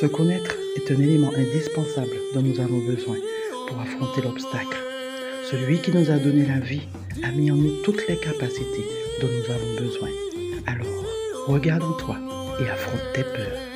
Se connaître est un élément indispensable dont nous avons besoin pour affronter l'obstacle. Celui qui nous a donné la vie a mis en nous toutes les capacités dont nous avons besoin. Alors, regarde en toi et affronte tes peurs.